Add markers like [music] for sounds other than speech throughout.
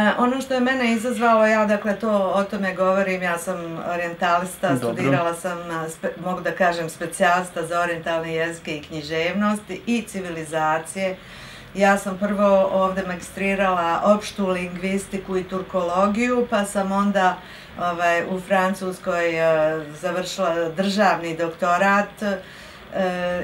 E, ono što je mene izazvalo, ja dakle to o tome govorim, ja sam orientalista, Dobro. studirala sam, spe, mogu da kažem, specijalista za orientalne jezike i književnost i civilizacije. Ja sam prvo ovde magistrirala opštu lingvistiku i turkologiju, pa sam onda ovaj, u Francuskoj uh, završila državni doktorat E,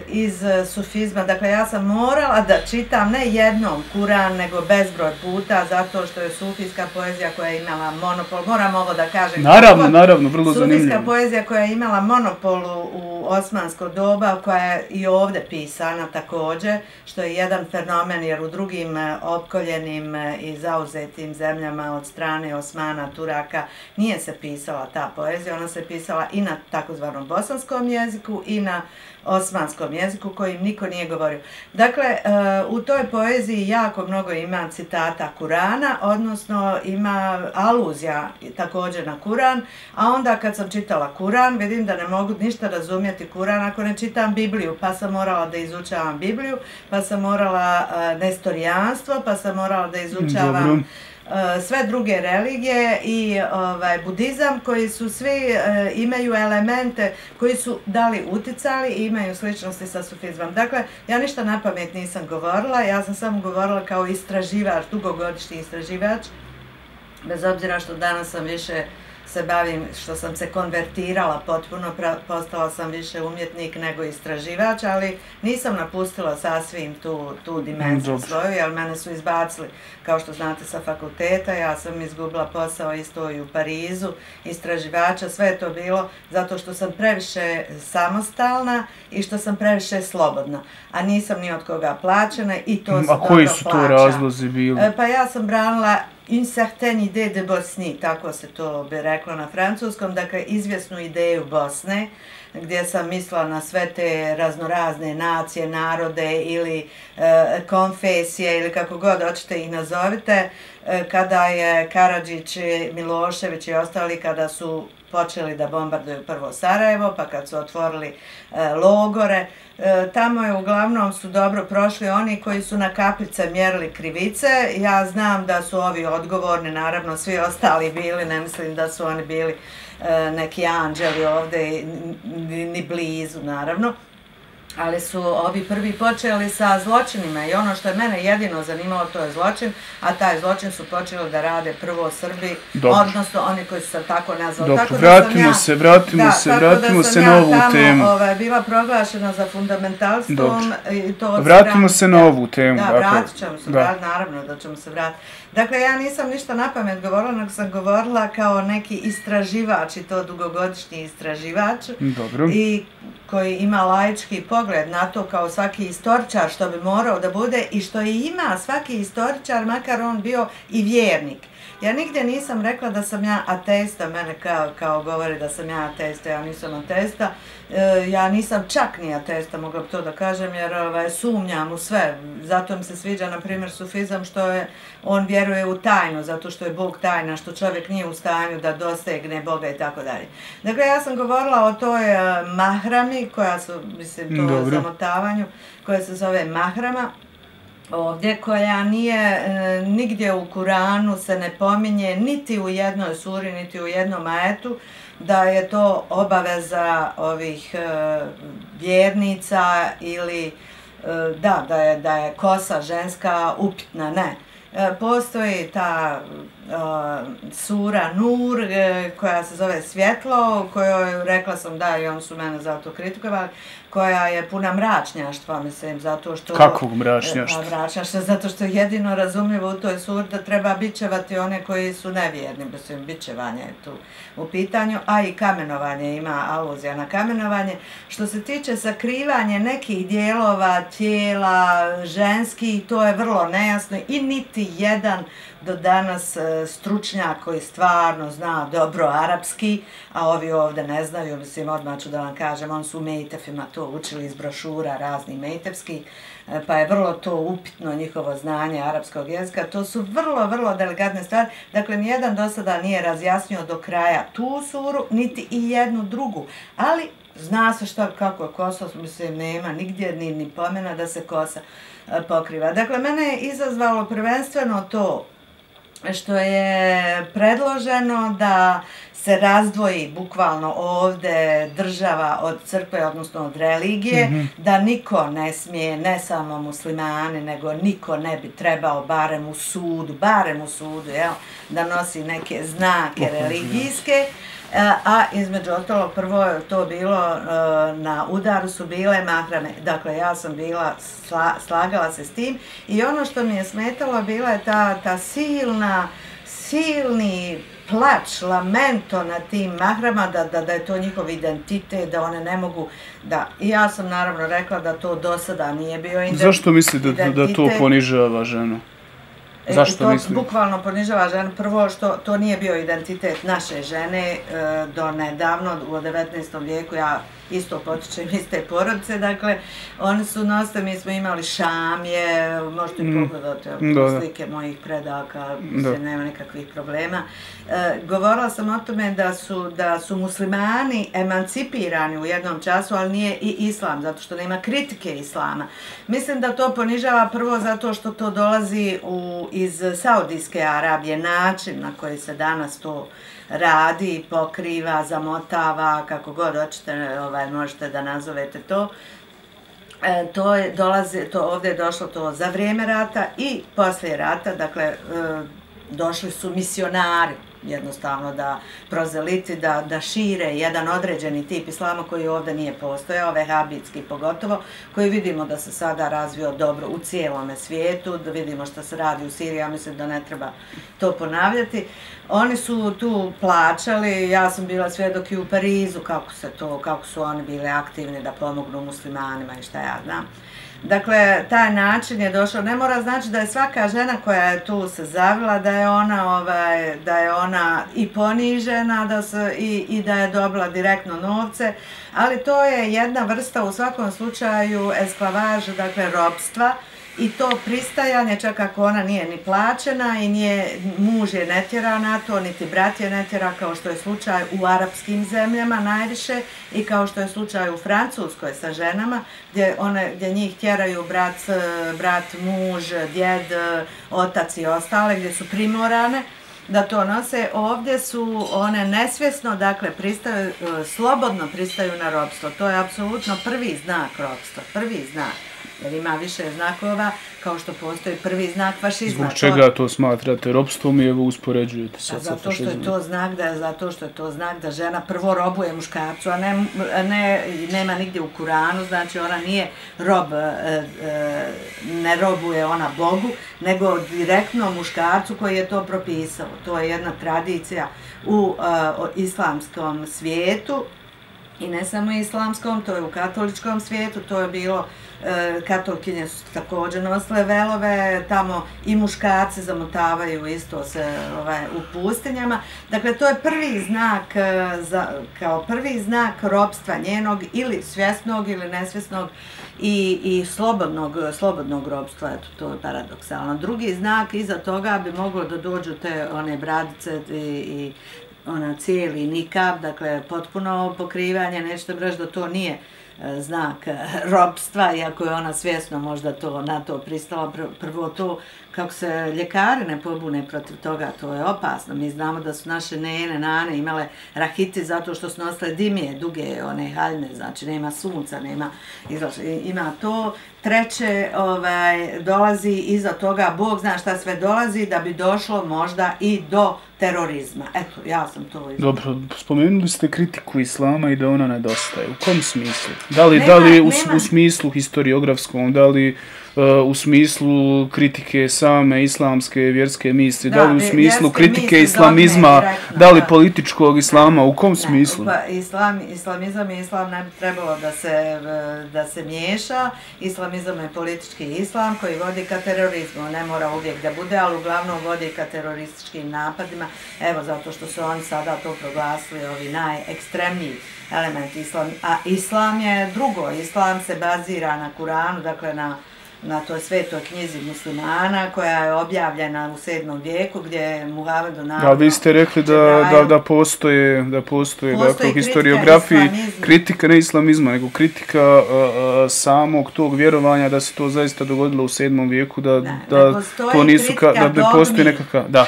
iz sufizma. Dakle, ja sam morala da čitam ne jednom Kuran, nego bezbroj puta, zato što je sufijska poezija koja je imala monopol. Moram ovo da kažem. Naravno, kako, naravno, vrlo sufijska zanimljivo. Sufijska poezija koja je imala monopol u osmansko doba, koja je i ovde pisana također, što je jedan fenomen, jer u drugim e, opkoljenim e, i zauzetim zemljama od strane Osmana, Turaka, nije se pisala ta poezija. Ona se pisala i na takozvanom bosanskom jeziku i na osmanskom jeziku kojim niko nije govorio. Dakle, e, u toj poeziji jako mnogo ima citata Kurana, odnosno ima aluzija također na Kuran, a onda kad sam čitala Kuran, vidim da ne mogu ništa razumjeti Kuran ako ne čitam Bibliju, pa sam morala da izučavam Bibliju, pa sam morala e, nestorijanstvo, pa sam morala da izučavam Dobro. Eh, sve druge religije i ovaj budizam koji su svi uh, imaju elemente koji su dali uticali i imaju sličnosti sa sufizmom. Dakle, ja ništa na pamet nisam govorila, ja sam samo govorila kao istraživač, dugogodišnji istraživač, bez obzira što danas sam više uh, se bavim, što sam se konvertirala potpuno, postala sam više umjetnik nego istraživač, ali nisam napustila sasvim tu, tu dimenziju mm, svoju, jer mene su izbacili, kao što znate, sa fakulteta, ja sam izgubila posao isto i u Parizu, istraživača, sve je to bilo zato što sam previše samostalna i što sam previše slobodna, a nisam ni od koga plaćena i to se A koji su to razlozi bili? E, pa ja sam branila une certaine idée de Bosni, tako se to bi reklo na francuskom, dakle izvjesnu ideju Bosne, gdje sam mislila na sve te raznorazne nacije, narode ili e, konfesije ili kako god hoćete ih nazovite, e, kada je Karadžić, Milošević i ostali, kada su počeli da bombarduju prvo Sarajevo, pa kad su otvorili e, logore, e, tamo je uglavnom su dobro prošli oni koji su na kaplice mjerili krivice. Ja znam da su ovi odgovorni, naravno svi ostali bili, ne mislim da su oni bili e, neki anđeli ovde, ni, ni blizu naravno ali su ovi prvi počeli sa zločinima i ono što je mene jedino zanimalo to je zločin, a taj zločin su počeli da rade prvo Srbi, Dobro. odnosno oni koji su se tako nazvali. Dobro, tako vratimo ja, se, vratimo da, se, vratimo se na ovu temu. Tako da tamo ovaj, bila proglašena za fundamentalstvom. I to vratimo se na ovu temu. Da, vratit ćemo se, da. naravno da ćemo se vratiti. Dakle, ja nisam ništa na pamet govorila, nego sam govorila kao neki istraživač i to dugogodišnji istraživač. Dobro. I koji ima laički pogled na to kao svaki istoričar što bi morao da bude i što i ima svaki istoričar, makar on bio i vjernik. Ja nigdje nisam rekla da sam ja ateista, mene kao, kao govori da sam ja ateista, ja nisam ateista. E, ja nisam čak ni ateista, mogla bi to da kažem, jer ovaj, sumnjam u sve. Zato mi se sviđa, na primjer, sufizam, što je, on vjeruje u tajnu, zato što je Bog tajna, što čovjek nije u stanju da dosegne Boga i tako dalje. Dakle, ja sam govorila o toj uh, mahrami, koja su, mislim, to Dobro. zamotavanju, koja se zove mahrama, ovdje koja nije e, nigdje u Kuranu se ne pominje niti u jednoj suri niti u jednom ajetu da je to obaveza ovih e, vjernica ili e, da da je da je kosa ženska upitna ne. E, postoji ta sura Nur uh, koja se zove Svjetlo kojoj rekla sam da i on su mene za to kritikovali koja je puna mračnjaštva, mislim, zato što... Kakvog mračnjaštva? Pa mračnjaštva, zato što jedino razumljivo u toj sur da treba bićevati one koji su nevjerni, mislim, bićevanje je tu u pitanju, a i kamenovanje ima aluzija na kamenovanje. Što se tiče sakrivanja nekih dijelova tijela ženskih, to je vrlo nejasno i niti jedan do danas e, stručnjak koji stvarno zna dobro arapski, a ovi ovde ne znaju, mislim, odmah ću da vam kažem, on su u Mejtefima to učili iz brošura razni Mejtefski, e, pa je vrlo to upitno njihovo znanje arapskog jezika. To su vrlo, vrlo delikatne stvari. Dakle, nijedan do sada nije razjasnio do kraja tu suru, niti i jednu drugu. Ali zna se što, kako je kosa, mislim, nema nigdje ni, ni pomena da se kosa e, pokriva. Dakle, mene je izazvalo prvenstveno to što je predloženo da se razdvoji bukvalno ovde država od crkve, odnosno od religije, mm -hmm. da niko ne smije, ne samo muslimani, nego niko ne bi trebao barem u sudu, barem u sudu, jel, da nosi neke znake religijske. A između ostalo, prvo je to bilo uh, na udaru su bile mahrame. Dakle, ja sam bila, sla, slagala se s tim. I ono što mi je smetalo bila je ta, ta silna, silni plač, lamento na tim mahrama, da, da, da je to njihov identitet, da one ne mogu da... I ja sam naravno rekla da to do sada nije bio identitet. Zašto mislite da, da to ponižava ženu? E, Zašto to mislim? bukvalno ponižava ženu. Prvo što to nije bio identitet naše žene e, do nedavno, u 19. vijeku. Ja isto potičem iz te porodice, dakle, oni su nosili, mi smo imali šamje, možete mm. pogledati da, slike mojih predaka, da. se nema nikakvih problema. E, govorila sam o tome da su, da su muslimani emancipirani u jednom času, ali nije i islam, zato što nema kritike islama. Mislim da to ponižava prvo zato što to dolazi u, iz Saudijske Arabije, način na koji se danas to radi, pokriva, zamotava, kako god hoćete, ovaj, možete da nazovete to. E, to je dolaze, to ovdje je došlo to za vrijeme rata i poslije rata, dakle, e, došli su misionari, jednostavno da prozeliti, da, da šire jedan određeni tip islama koji ovdje nije postojao, vehabitski pogotovo, koji vidimo da se sada razvio dobro u cijelome svijetu, da vidimo što se radi u Siriji, ja mislim da ne treba to ponavljati. Oni su tu plaćali, ja sam bila svjedok i u Parizu kako se to, kako su oni bili aktivni da pomognu muslimanima i šta ja znam. Dakle, taj način je došao. Ne mora znači da je svaka žena koja je tu se zavila, da je ona, ovaj, da je ona i ponižena da se, i, i da je dobila direktno novce, ali to je jedna vrsta u svakom slučaju esklavaža, dakle, ropstva, i to pristajanje, čak ako ona nije ni plaćena i nije, muž je netjera na to, niti brat je netjera kao što je slučaj u arapskim zemljama najviše i kao što je slučaj u Francuskoj sa ženama, gdje, one, gdje njih tjeraju brat, brat, muž, djed, otac i ostale, gdje su primorane da to nose. Ovdje su one nesvjesno, dakle, pristaju, slobodno pristaju na robstvo. To je apsolutno prvi znak robstva, prvi znak jer ima više znakova kao što postoji prvi znak fašizma. Zbog čega to smatrate robstvom i evo uspoređujete se sa Zato što je to znak da zato što je to znak da žena prvo robuje muškarcu, a ne, ne nema nigdje u Kuranu, znači ona nije rob, e, e, ne robuje ona Bogu, nego direktno muškarcu koji je to propisao. To je jedna tradicija u e, islamskom svijetu i ne samo islamskom, to je u katoličkom svijetu, to je bilo E, E, katolkinje su također nosile velove, tamo i muškarci zamotavaju isto se ovaj, u pustinjama. Dakle, to je prvi znak, e, za, kao prvi znak robstva njenog ili svjesnog ili nesvjesnog i, i slobodnog, slobodnog robstva, eto, to je paradoksalno. Drugi znak iza toga bi moglo da dođu te one bradice i, i ona cijeli nikab, dakle, potpuno pokrivanje, nešto reći da to nije Eh, znak eh, [laughs] robstva, iako je ona svjesno možda to na to pristala. Prvo to, kako se ljekari ne pobune protiv toga, to je opasno. Mi znamo da su naše nene, nane imale rahiti zato što su nosile dimije, duge one haljne, znači nema sunca, nema izlače. Ima to. Treće, ovaj, dolazi iza toga, Bog zna šta sve dolazi, da bi došlo možda i do terorizma. Eto, ja sam to izgledala. Dobro, spomenuli ste kritiku islama i da ona nedostaje. U kom smislu? Da li, nema, da li u, u smislu historiografskom, da li uh, u smislu kritike same islamske vjerske misli, da, da li u smislu kritike islamizma, da li političkog islama, u kom smislu? Pa, islam, islamizam i islam ne bi trebalo da se, da se miješa. Islamizam je politički islam koji vodi ka terorizmu. Ne mora uvijek da bude, ali uglavnom vodi ka terorističkim napadima. Evo, zato što su oni sada to proglasili, ovi najekstremniji elementi islam. A islam je drugo. Islam se bazira na Kuranu, dakle na na toj svetoj knjizi muslimana koja je objavljena u 7. vijeku gdje je Muhammed naravno... Da, vi ste rekli da, da, da postoje, da postoje, postoje dakle, u historiografiji kritika ne islamizma, nego kritika a, a, samog tog vjerovanja da se to zaista dogodilo u 7. vijeku, da, da, da to nisu, ka, da ne postoji nekakva... Da.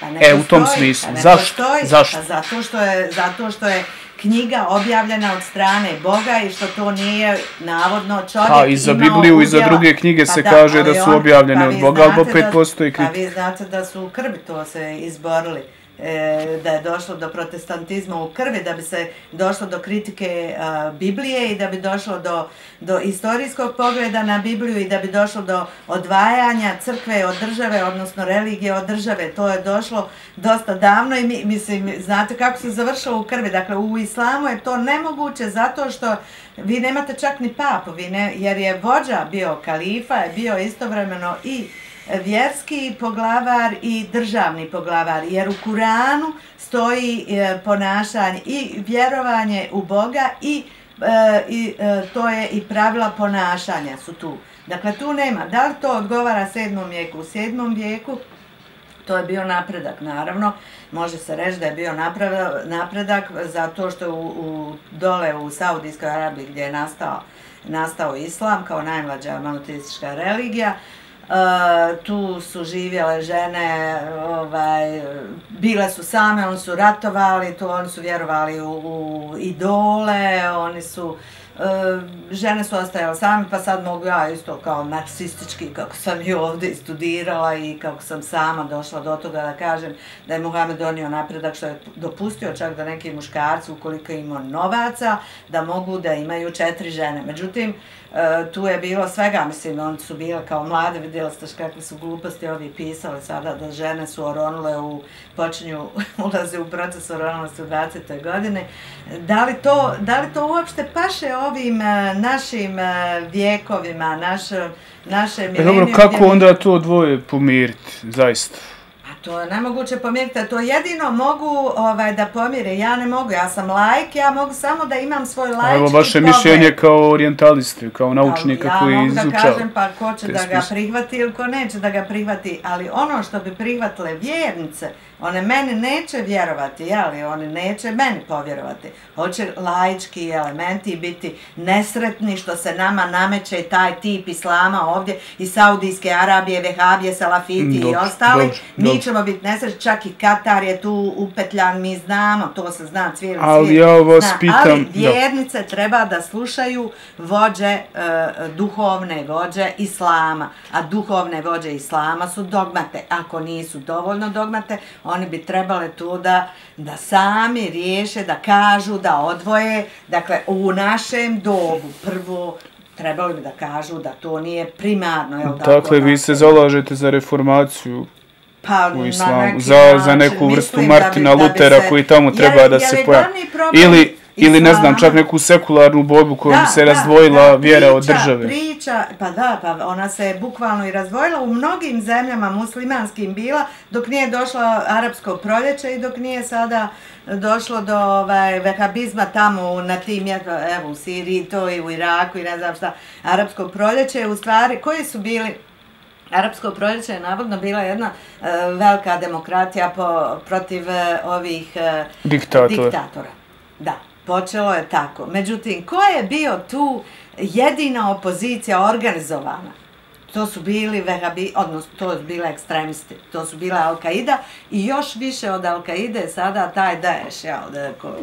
Pa ne E, u postoji, tom smislu. pa ne Zašto? postoji. Zašto? Pa zato što je, zato što je knjiga objavljena od strane Boga i što to nije navodno čovjek Pa i za Bibliju i za druge knjige Pa se da, kaže da su on- objavljene pa od Boga, ali opet da- postoji Pa kritika. vi znate da su u krvi to se izborili e, da je došlo do protestantizma u krvi, da bi se došlo do kritike a, Biblije i da bi došlo do, do istorijskog pogleda na Bibliju i da bi došlo do odvajanja crkve od države, odnosno religije od države. To je došlo dosta davno i mi, mislim, znate kako se završilo u krvi. Dakle, u islamu je to nemoguće zato što vi nemate čak ni papu, vi ne, jer je vođa bio kalifa, je bio istovremeno i vjerski poglavar i državni poglavar, jer u Kuranu stoji e, ponašanje i vjerovanje u Boga i, e, i e, to je i pravila ponašanja su tu. Dakle, tu nema. Da li to odgovara sedmom vijeku? U sedmom vijeku to je bio napredak, naravno. Može se reći da je bio napredak, zato što u, u, dole u Saudijskoj Arabiji gdje je nastao, nastao islam kao najmlađa monoteistička religija, tu su živjele žene, ovaj, bile su same, oni su ratovali, to oni su vjerovali u, u idole, oni su e, žene su ostajale same, pa sad mogu ja isto kao marksistički, kako sam i ovdje studirala i kako sam sama došla do toga da kažem da je Muhammed donio napredak što je dopustio čak da neki muškarci, ukoliko ima novaca, da mogu da imaju četiri žene. Međutim, E, tu je bilo svega, mislim, oni su bile kao mlade, vidjeli ste kakve su gluposti ovi pisali sada, da žene su oronule u, počinju, [laughs] ulaze u proces oronulosti u 20. godine. Da li to, da li to uopšte paše ovim e, našim e, vjekovima, naš, naše E mileniju? dobro, kako onda to dvoje pomiriti, zaista? To je nemoguće pomiriti, to jedino mogu ovaj, da pomire, ja ne mogu, ja sam lajk, ja mogu samo da imam svoj lajčki Evo vaše pogled. mišljenje kao orientaliste, kao naučnika ja koji mogu da izučava. kažem pa ko će da ga prihvati ili ko neće da ga prihvati, ali ono što bi prihvatile vjernice, one meni neće vjerovati, jeli, one neće meni povjerovati. Hoće laički elementi biti nesretni što se nama nameće taj tip islama ovdje iz Saudijske Arabije, Vehabije, Salafiti i ostali. dobro, Mi dobro. Ćemo biti nesretni, čak i Katar je tu upetljan, mi znamo, to se zna cijeli Ali ja vas zna, pitam, Ali da. vjernice treba da slušaju vođe, e, duhovne vođe islama, a duhovne vođe islama su dogmate. Ako nisu dovoljno dogmate, oni bi trebale tu da, da sami riješe, da kažu, da odvoje. Dakle, u našem dobu prvo trebali bi da kažu da to nije primarno. Jel tako, Dakle, vi da- se zalažete za reformaciju pa, u na islamu, neki za, za neku vrstu da bi- Martina da bi Lutera se- koji tamo treba da jer se je pojavi. Ili, ili ne znam, čak neku sekularnu borbu kojom bi se razdvojila vjera od priča, države. Priča, pa da, pa ona se je bukvalno i razdvojila u mnogim zemljama muslimanskim bila dok nije došlo arapsko proljeće i dok nije sada došlo do ovaj, vehabizma tamo na tim, evo u Siriji, to i u Iraku i ne znam šta, arapsko proljeće je u stvari, koji su bili Arapsko proljeće je navodno bila jedna e, velika demokratija po, protiv e, ovih e, Diktatora. diktatora. Da, počelo je tako. Međutim, ko je bio tu jedina opozicija organizovana? To su bili vehabi, odnosno to su bile ekstremisti, to su bila Al-Qaida i još više od Al-Qaide je sada taj Daesh, ja, da, ko,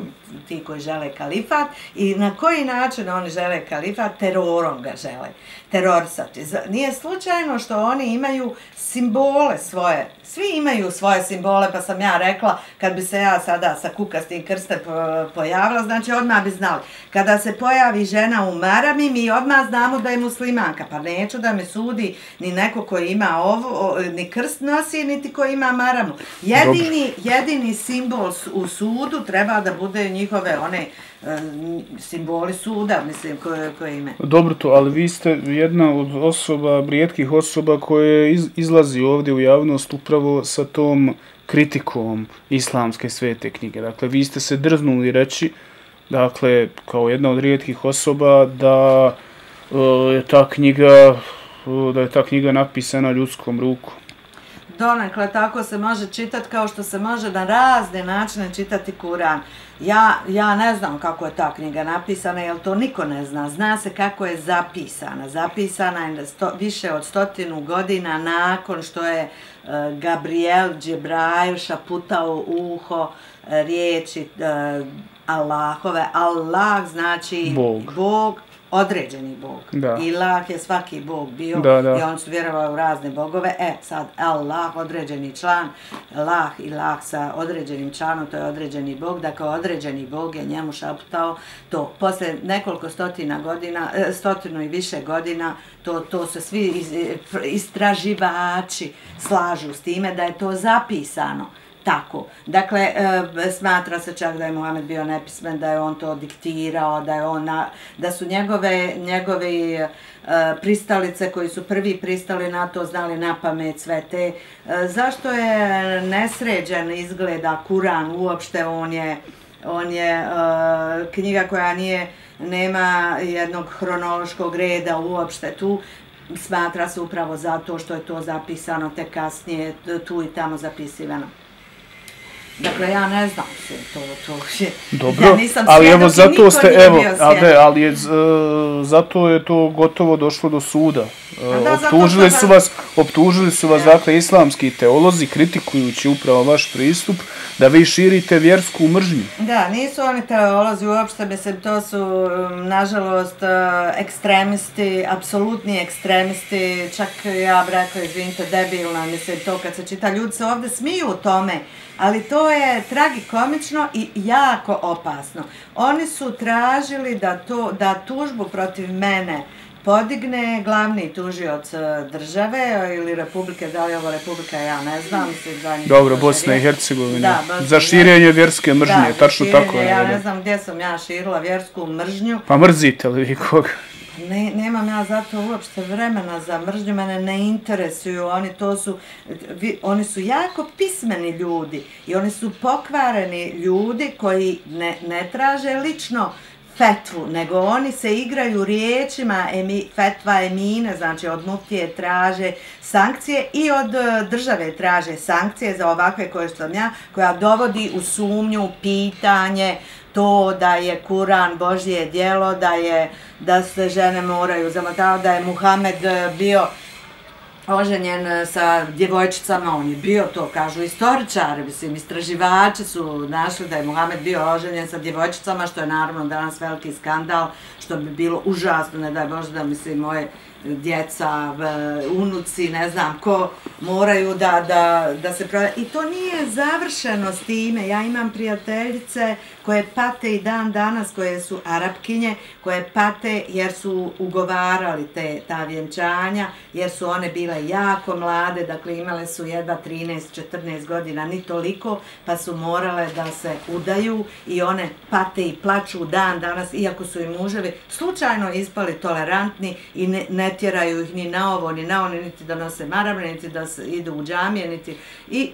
ti koji žele kalifat i na koji način oni žele kalifat, terorom ga žele terorisati. Nije slučajno što oni imaju simbole svoje, svi imaju svoje simbole, pa sam ja rekla, kad bi se ja sada sa kukastim krstem po- pojavila, znači odmah bi znali. Kada se pojavi žena u marami, mi odmah znamo da je muslimanka, pa neću da me sudi ni neko koji ima ovo, ni krst nosi, niti koji ima maramu. Jedini, jedini simbol u sudu treba da bude njihove one E, simboli suda, mislim, koje, koje ime. Dobro to, ali vi ste jedna od osoba, rijetkih osoba koje iz, izlazi ovdje u javnost upravo sa tom kritikom islamske svete knjige. Dakle, vi ste se drznuli reći, dakle, kao jedna od rijetkih osoba, da e, je ta knjiga e, da je ta knjiga napisana ljudskom rukom donekle tako se može čitati kao što se može na razne načine čitati Kuran. Ja, ja ne znam kako je ta knjiga napisana, jer to niko ne zna. Zna se kako je zapisana. Zapisana je sto, više od stotinu godina nakon što je uh, Gabriel Džebrail šaputao uho uh, riječi uh, Allahove. Allah znači Bog. Bog određeni bog. Da. Ilah je svaki bog bio Da, da. i oni su vjerovali u razne bogove. E, sad, Allah, određeni član, Allah, ilah sa određenim članom, to je određeni bog. Dakle, određeni bog je njemu šaptao to. Posle nekoliko stotina godina, e, stotinu i više godina, to, to se svi iz, istraživači slažu s time da je to zapisano tako. Dakle, e, smatra se čak da je Muhammed bio nepismen, da je on to diktirao, da je ona, da su njegove, njegove e, pristalice koji su prvi pristali na to znali na pamet sve te. E, zašto je nesređen izgleda Kuran uopšte? On je, on je e, knjiga koja nije nema jednog hronološkog reda uopšte tu smatra se upravo zato što je to zapisano te kasnije tu i tamo zapisivano. Dakle, ja ne znam se to, to je. Dobro, ja nisam ali evo zato ste, evo, a ne, ali je, z, zato je to gotovo došlo do suda. Da, optužili su vas, optužili su vas, ja. dakle, islamski teolozi, kritikujući upravo vaš pristup, da vi širite vjersku mržnju. Da, nisu oni teolozi uopšte, mislim, to su, um, nažalost, uh, ekstremisti, apsolutni ekstremisti, čak ja bih rekao, izvinite, debilna, mislim, to kad se čita, ljudi se ovde smiju tome, ali to je tragikomično i jako opasno. Oni su tražili da, to, da tužbu protiv mene podigne glavni tužioc e, države ili republike, da li ovo republika, ja ne znam. Dobro, Bosna i Hercegovina. Da, Bosna, za širenje vjerske mržnje, da, tačno širenje, tako. Ja ne znam gdje sam ja širila vjersku mržnju. Pa mrzite li vi koga? Ne, nemam ja zato uopšte vremena za mržnju, mene ne interesuju, oni to su, vi, oni su jako pismeni ljudi i oni su pokvareni ljudi koji ne, ne traže lično fetvu, nego oni se igraju riječima emi, fetva emine, znači od muftije traže sankcije i od e, države traže sankcije za ovakve koje sam ja, koja dovodi u sumnju pitanje to da je Kuran Božje djelo, da je da se žene moraju zamotavati, da je Muhammed eh, bio oženjen eh, sa djevojčicama, on je bio to, kažu istoričari, mislim, istraživači su našli da je Muhammed bio oženjen sa djevojčicama, što je naravno danas veliki skandal, što bi bilo užasno, ne daj Bože da, mislim, moje djeca, unuci, ne znam ko, moraju da, da, da se prave. I to nije završeno s time. Ja imam prijateljice koje pate i dan danas, koje su arapkinje, koje pate jer su ugovarali te ta vjenčanja, jer su one bile jako mlade, dakle imale su jedva 13-14 godina, ni toliko, pa su morale da se udaju i one pate i plaču dan danas, iako su i muževi slučajno ispali tolerantni i ne, ne tjeraju ih ni na ovo, ni na ono, niti da nose marable, niti da se idu u džamije, niti... I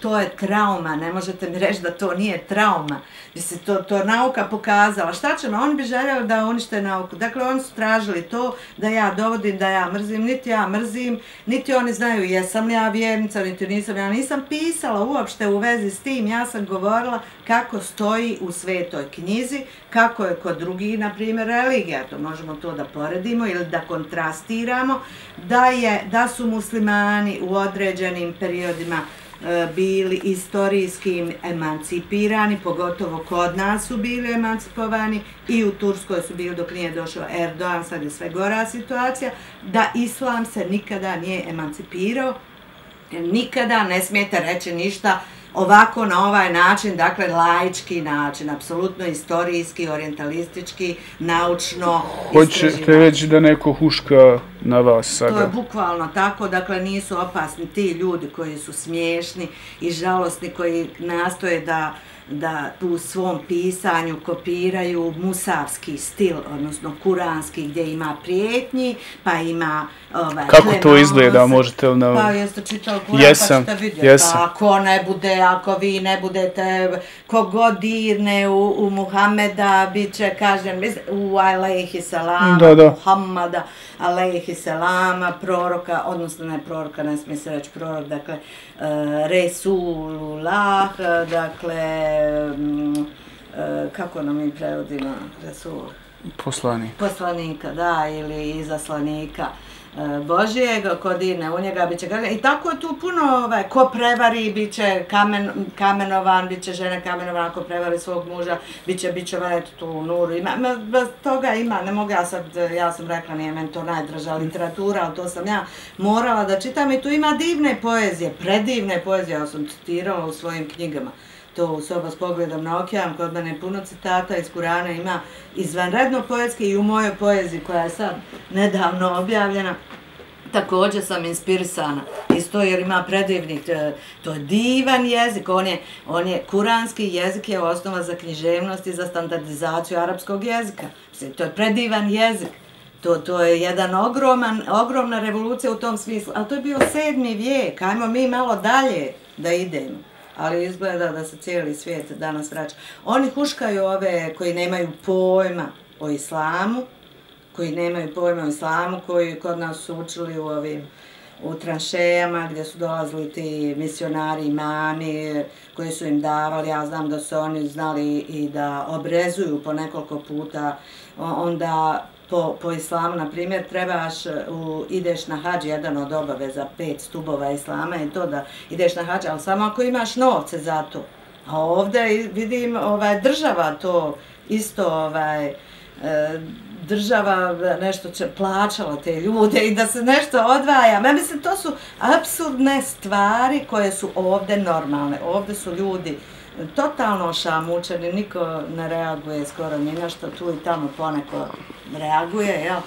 to je trauma, ne možete mi reći da to nije trauma. Mislim, to, to nauka pokazala. Šta ćemo? Oni bi željeli da unište nauku. Dakle, oni su tražili to da ja dovodim, da ja mrzim. Niti ja mrzim, niti oni znaju jesam li ja vjernica, niti nisam. Ja nisam pisala uopšte u vezi s tim. Ja sam govorila kako stoji u svetoj knjizi, kako je kod drugih, na primjer, religija. To možemo to da poredimo ili da kontrastiramo. Da, je, da su muslimani u određenim periodima E, bili istorijski emancipirani, pogotovo kod nas su bili emancipovani i u Turskoj su bili dok nije došao Erdogan, sad je sve gora situacija, da islam se nikada nije emancipirao, nikada ne smijete reći ništa ovako na ovaj način, dakle laički način, apsolutno istorijski, orientalistički, naučno. Hoćete reći da neko huška na vas sada? To je bukvalno tako, dakle nisu opasni ti ljudi koji su smiješni i žalostni, koji nastoje da da u svom pisanju kopiraju musavski stil, odnosno kuranski, gdje ima prijetnji, pa ima ovaj, Kako to izgleda, možete li na... Pa jeste čitali kuran, jesam, pa ćete vidjeti. Jesam. Ako ne bude, ako vi ne budete, kogod dirne u, u Muhameda, bit će, kažem, u alaihi salam, da, da. Muhammada, alaihi selama, proroka, odnosno ne proroka, ne smije se reći prorok, dakle, uh, Resulullah, dakle, um, kako nam mi prevodimo Resul? Poslanik. Poslanika, da, ili izaslanika. E, Božijeg, ko dine u njega, bit će kažen. I tako je tu puno, ovaj, ko prevari, bit će kamen, kamenovan, bit će žene kamenovan, ako prevari svog muža, bit će, bit će eto, tu nuru. Ima, bez toga ima, ne mogu ja sad, ja sam rekla, nije meni to najdraža literatura, ali to sam ja morala da čitam. I tu ima divne poezije, predivne poezije, ja sam citirala u svojim knjigama to soba s pogledom na okean, kod mene puno citata iz Kurana ima izvanredno poetske i u mojoj poeziji koja je sad nedavno objavljena, također sam inspirisana isto jer ima predivnih, e, to je divan jezik, on je, on je kuranski jezik je osnova za književnost i za standardizaciju arapskog jezika. To je predivan jezik. To, to je jedan ogroman, ogromna revolucija u tom smislu. Ali to je bio sedmi vijek, ajmo mi malo dalje da idemo ali izgleda da se cijeli svijet danas vraća. Oni huškaju ove koji nemaju pojma o islamu, koji nemaju pojma o islamu, koji kod nas su učili u ovim u tranšejama gdje su dolazili ti misionari imami koji su im davali, ja znam da su oni znali i da obrezuju po nekoliko puta, onda po, po islamu, na primjer, trebaš, e, u, ideš na hađ, jedan od obaveza, pet stubova islama je to da ideš na hađ, ali samo ako imaš novce za to. A ovdje vidim, ovaj, država to isto, ovaj, e, država nešto će plaćala te ljude i da se nešto odvaja. Ja mislim, to su absurdne stvari koje su ovdje normalne. Ovde su ljudi, totalno šamučeni, niko ne reaguje skoro ni na što, tu i tamo poneko reaguje, jel?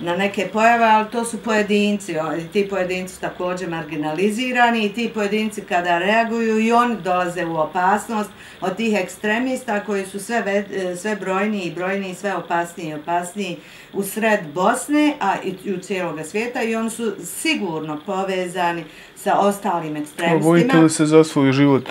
Na neke pojave, ali to su pojedinci, i ti pojedinci su također marginalizirani i ti pojedinci kada reaguju i oni dolaze u opasnost od tih ekstremista koji su sve, ve, sve brojniji i brojniji, sve opasniji i opasniji u sred Bosne, a i u cijelog svijeta i oni su sigurno povezani sa ostalim ekstremistima. Vojite li se za svoj život?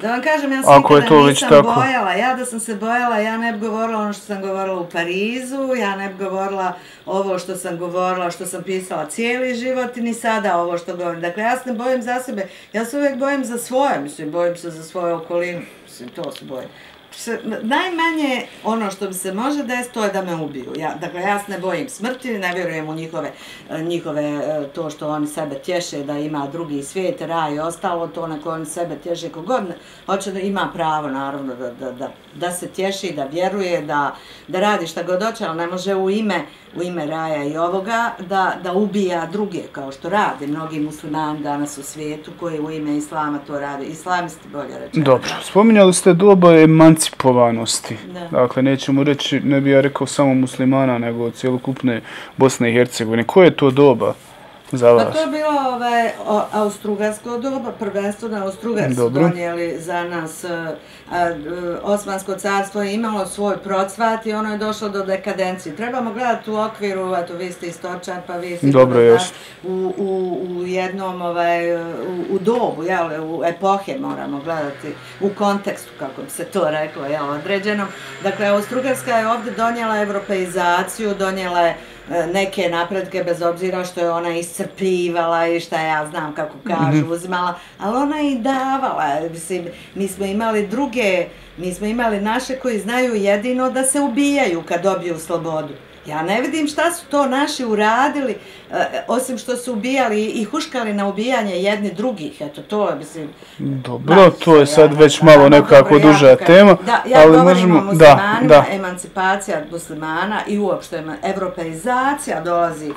Da vam kažem, ja sam nikada nisam tako. bojala. Ja da sam se bojala, ja ne bi govorila ono što sam govorila u Parizu, ja ne bi govorila ovo što sam govorila, što sam pisala cijeli život, ni sada ovo što govorim. Dakle, ja se ne bojim za sebe, ja se uvijek bojim za svoje, mislim, bojim se za svoju okolinu, mislim, to se bojim se, najmanje ono što bi se može desiti, to je da me ubiju. Ja, dakle, ja se ne bojim smrti, ne vjerujem u njihove, e, njihove e, to što oni sebe tješe, da ima drugi svijet, raj i ostalo, to na koje oni sebe tješe, kogod hoće da ima pravo, naravno, da, da, da, da se tješi, da vjeruje, da, da radi šta god hoće, ali ne može u ime, u ime raja i ovoga da, da ubija druge, kao što rade mnogi muslimani danas u svijetu, koji u ime islama to rade. Islamisti bolje rečeno. Dobro, spominjali ste doba emancipovanosti. Da. Dakle, nećemo reći, ne bi ja rekao samo muslimana, nego cijelokupne Bosne i Hercegovine. Koje je to doba? Za vas? Pa to je bilo ovaj, austrugarsko doba, prvenstveno austrugarsko su donijeli za nas. A, a, Osmansko carstvo je imalo svoj procvat i ono je došlo do dekadencije. Trebamo gledati u okviru, eto vi ste istočan, pa vi ste Dobro, da, u, u, u jednom ovaj, u, u dobu, jel, u epohe moramo gledati, u kontekstu, kako bi se to reklo, jel, određeno. Dakle, Austrugarska je ovdje donijela evropeizaciju, donijela je E, neke napredke bez obzira što je ona iscrpljivala i šta ja znam kako kažu, mhm. uzimala, ali ona i davala. Mislim, mi smo imali druge, mi smo imali naše koji znaju jedino da se ubijaju kad dobiju slobodu. Ja ne vidim šta su to naši uradili, e, osim što su ubijali i huškali na ubijanje jedni drugih. Eto, to je, mislim... Dobro, da, to je sad ja, već malo nekako duža ja, tema. Da, ja ali govorim možemo, o muslimanima, da, da. emancipacija muslimana i uopšte evropeizacija dolazi,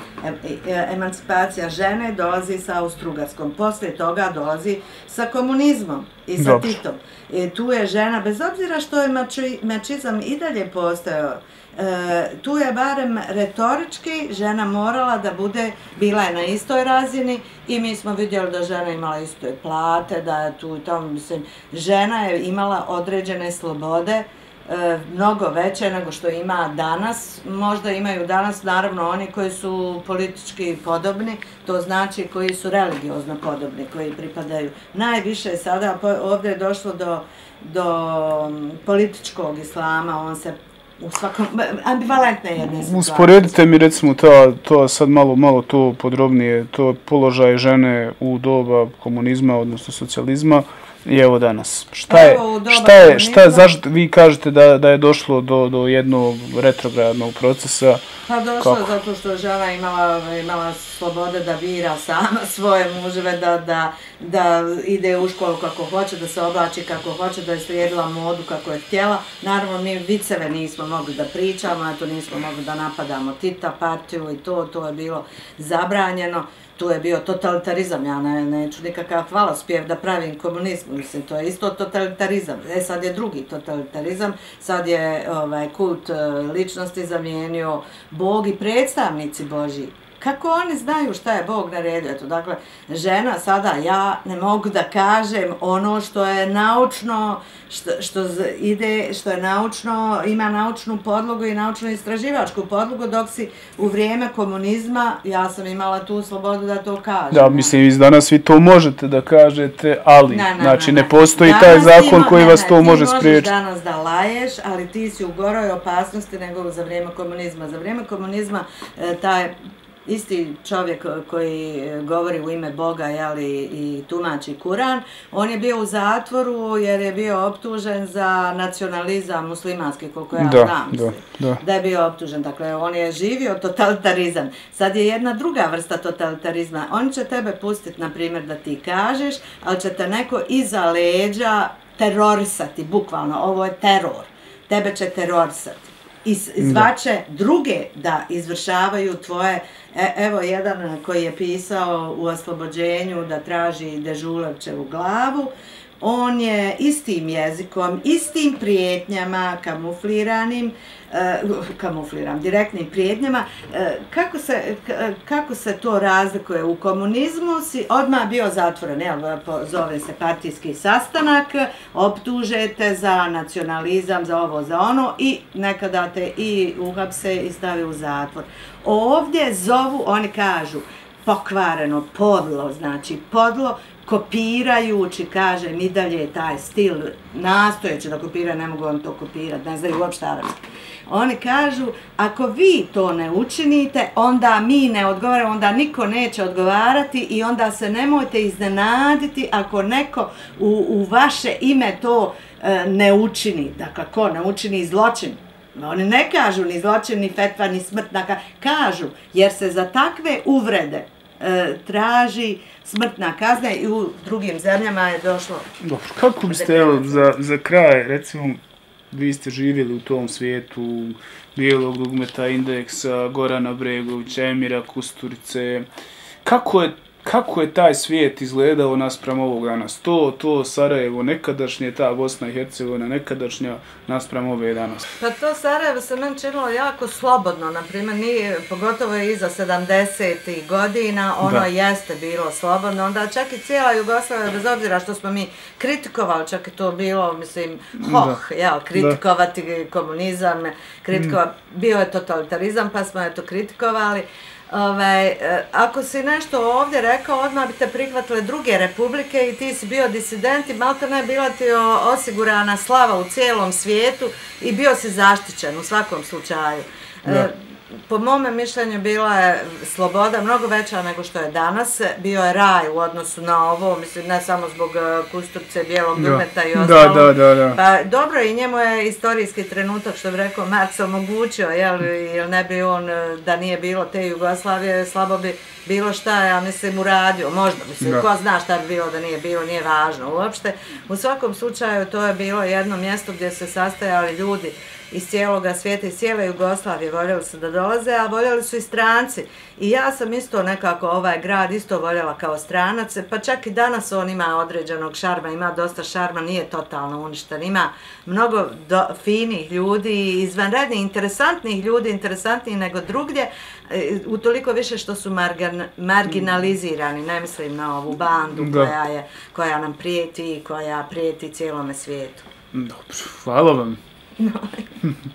e, emancipacija žene dolazi sa Austrugarskom. Poslije toga dolazi sa komunizmom i sa Dobro. Titom. I tu je žena, bez obzira što je mači, mačizam i dalje postojao, E, tu je barem retorički žena morala da bude, bila je na istoj razini i mi smo vidjeli da žena imala iste plate, da je tu i tamo, mislim, žena je imala određene slobode, e, mnogo veće nego što ima danas. Možda imaju danas, naravno, oni koji su politički podobni, to znači koji su religiozno podobni, koji pripadaju. Najviše sada, ovdje je došlo do, do političkog islama, on se u svakom, ambivalentne jedna situacija. Usporedite mi recimo to, to sad malo, malo to podrobnije, to položaj žene u doba komunizma, odnosno socijalizma, i evo danas. Šta je, šta je, šta je, zašto vi kažete da, da je došlo do, do jednog retrogradnog procesa? Pa došlo je zato što žena imala, imala slobode da vira sama [laughs] svoje muževe, da, da, da ide u školu kako hoće, da se oblači kako hoće, da je slijedila modu kako je htjela. Naravno, mi viceve nismo mogli da pričamo, to nismo mogli da napadamo Tita partiju i to, to je bilo zabranjeno tu je bio totalitarizam, ja ne, neću nikakav hvalospjev da pravim komunizmu, mislim, to je isto totalitarizam. E sad je drugi totalitarizam, sad je ovaj, kult e, ličnosti zamijenio Bog i predstavnici Boži kako oni znaju šta je Bog naredio? Eto, dakle, žena sada, ja ne mogu da kažem ono što je naučno, što, što ide, što je naučno, ima naučnu podlogu i naučno istraživačku podlogu, dok si u vrijeme komunizma, ja sam imala tu slobodu da to kažem. Da, mislim, iz danas vi to možete da kažete, ali, ne, ne, znači, ne, ne postoji danas taj zakon ima, koji ne, vas to ne, može spriječiti. Ti možeš danas da laješ, ali ti si u goroj opasnosti nego za vrijeme komunizma. Za vrijeme komunizma e, taj isti čovjek koji govori u ime Boga jeli, i tumači Kuran, on je bio u zatvoru jer je bio optužen za nacionalizam muslimanski, koliko ja da, znam. Da, da. da je bio optužen. Dakle, on je živio totalitarizam. Sad je jedna druga vrsta totalitarizma. On će tebe pustiti, na primjer, da ti kažeš, ali će te neko iza leđa terorisati, bukvalno. Ovo je teror. Tebe će terorisati i zvače druge da izvršavaju tvoje, e, evo jedan koji je pisao u oslobođenju da traži Dežulevčevu glavu, on je istim jezikom, istim prijetnjama, kamufliranim, uh, kamufliram, direktnim prijetnjama, uh, kako, se, e, kako se to razlikuje u komunizmu, si odmah bio zatvoren, jel, zove se partijski sastanak, optužete za nacionalizam, za ovo, za ono i nekada te i uhapse i stavi u zatvor. Ovdje zovu, oni kažu, pokvareno, podlo, znači podlo, kopirajući, kaže, mi dalje taj stil, nastojeći da kopira, ne mogu vam to kopirati, ne znaju uopšte arabski. Oni kažu, ako vi to ne učinite, onda mi ne odgovaramo, onda niko neće odgovarati i onda se nemojte iznenaditi ako neko u, u vaše ime to e, ne učini. Dakle, ko ne učini zločin? Oni ne kažu ni zločin, ni fetva, ni smrtna, dakle, kažu, jer se za takve uvrede e, traži smrtna kazna i u drugim zemljama je došlo... Dobro, kako biste, evo, za, za kraj, recimo, vi ste živjeli u tom svijetu bijelog dugmeta, indeksa, Gorana Bregovića, Emira Kusturice, kako je kako je taj svijet izgledao naspram ovog danas? To, to Sarajevo, nekadašnje, ta Bosna i Hercegovina, nekadašnja naspram ove danas. Pa to Sarajevo se meni činilo jako slobodno, na primjer, nije, pogotovo je iza 70. godina, ono da. jeste bilo slobodno, onda čak i cijela Jugoslavia, bez obzira što smo mi kritikovali, čak i to bilo, mislim, hoh, da. ja, kritikovati da. komunizam, kritikovati, mm. bio je totalitarizam, pa smo je to kritikovali, Ovaj, e, ako si nešto ovdje rekao, odmah bi te prihvatile druge republike i ti si bio disident i malo ne bila ti osigurana slava u cijelom svijetu i bio si zaštićen u svakom slučaju. E, da. Po mome mišljenju bila je sloboda mnogo veća nego što je danas. Bio je raj u odnosu na ovo, mislim, ne samo zbog e, kusturce, bijelog dumeta i ostalo. Da, da, da, da. Pa dobro, i njemu je istorijski trenutak, što bi rekao, Marks omogućio, jel, jel ne bi on, e, da nije bilo te Jugoslavije, slabo bi bilo šta, ja mislim, uradio. Možda, mislim, da. ko zna šta bi bilo da nije bilo, nije važno uopšte. U svakom slučaju, to je bilo jedno mjesto gdje se sastajali ljudi iz cijeloga svijeta, iz cijele Jugoslavije voljeli su da dolaze, a voljeli su i stranci. I ja sam isto nekako ovaj grad isto voljela kao stranac, pa čak i danas on ima određenog šarma, ima dosta šarma, nije totalno uništen, ima mnogo do, finih ljudi, izvanrednih, interesantnih ljudi, interesantnijih nego drugdje, e, u toliko više što su margan, marginalizirani, ne mislim na ovu bandu koja, je, koja nam prijeti i koja prijeti cijelome svijetu. Dobro, hvala vam. [laughs] Nine.